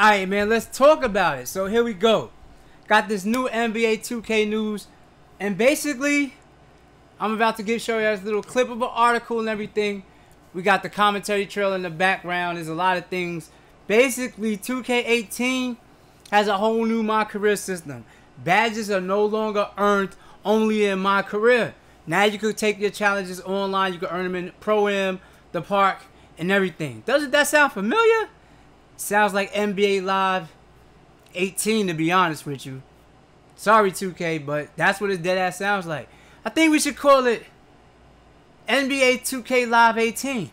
ow. Alright, man, let's talk about it. So here we go. Got this new NBA 2K news, and basically, I'm about to give show you guys a little clip of an article and everything. We got the commentary trail in the background. There's a lot of things. Basically, 2K18 has a whole new my career system. Badges are no longer earned only in my career. Now you can take your challenges online. You can earn them in Pro Am, the park, and everything. Doesn't that sound familiar? Sounds like NBA Live 18 to be honest with you. Sorry 2K, but that's what it dead ass sounds like. I think we should call it NBA 2K Live 18.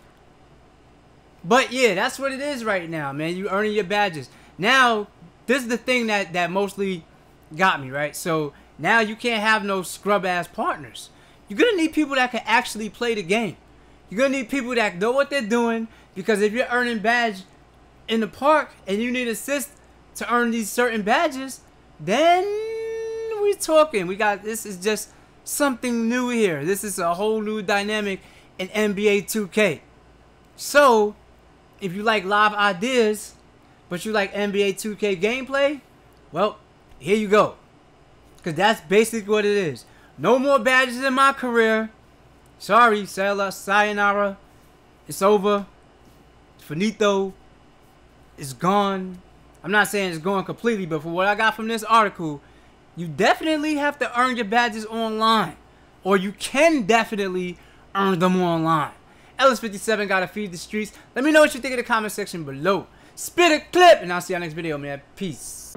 But yeah, that's what it is right now, man. You earning your badges. Now, this is the thing that that mostly got me, right? So now you can't have no scrub ass partners. You're gonna need people that can actually play the game. You're gonna need people that know what they're doing because if you're earning badge in the park and you need assist to earn these certain badges, then we talking. We got this is just something new here. This is a whole new dynamic in NBA 2K. So, if you like live ideas, but you like NBA 2K gameplay, well, here you go. Because that's basically what it is. No more badges in my career. Sorry, sayonara. It's over. Finito. It's gone. I'm not saying it's gone completely, but for what I got from this article, you definitely have to earn your badges online. Or you can definitely earn them online. Ellis57 gotta feed the streets. Let me know what you think in the comment section below. Spit a clip, and I'll see you next video, man. Peace.